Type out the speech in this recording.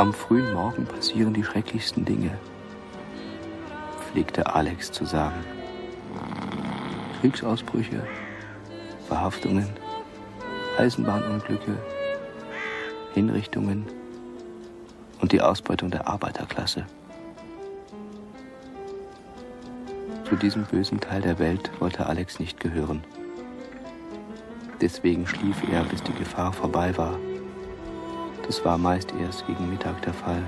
Am frühen Morgen passieren die schrecklichsten Dinge, pflegte Alex zu sagen. Kriegsausbrüche, Verhaftungen, Eisenbahnunglücke, Hinrichtungen und die Ausbeutung der Arbeiterklasse. Zu diesem bösen Teil der Welt wollte Alex nicht gehören. Deswegen schlief er, bis die Gefahr vorbei war das war meist erst gegen Mittag der Fall.